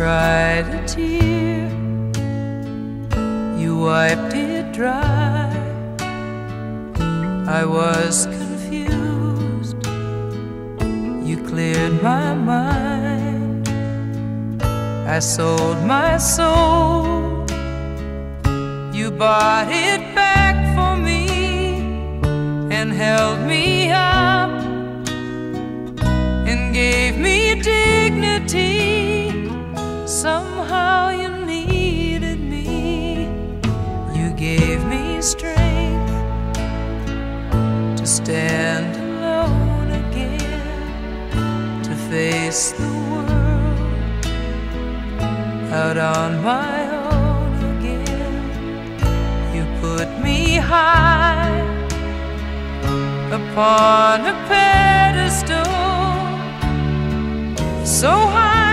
cried a tear, you wiped it dry. I was confused, you cleared my mind. I sold my soul, you bought it back for me and held me up and gave me dignity. Somehow you needed me, you gave me strength to stand alone again, to face the world out on my own again. You put me high upon a pedestal, so high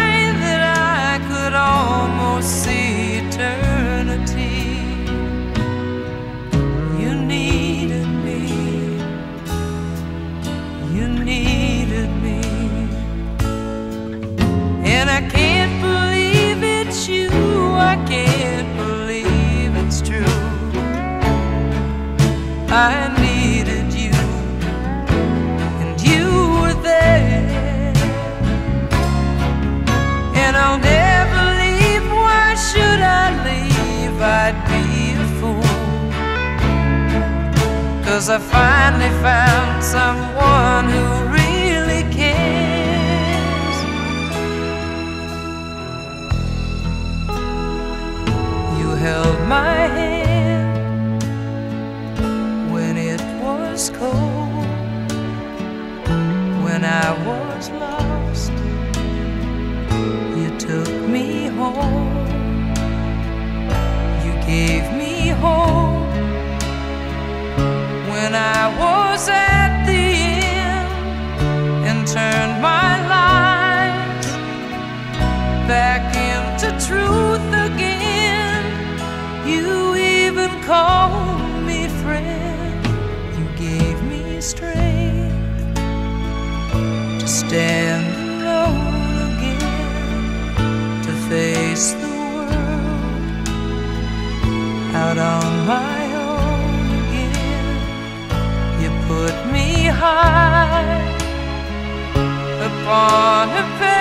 I needed you, and you were there. And I'll never leave. Why should I leave? I'd be a fool. Cause I finally found someone who when I was lost. You took me home. You gave me hope when I was at the end and turned my life back into truth again. You even called me friend. You gave me strength stand alone again, to face the world out on my own again. You put me high upon a pedestal,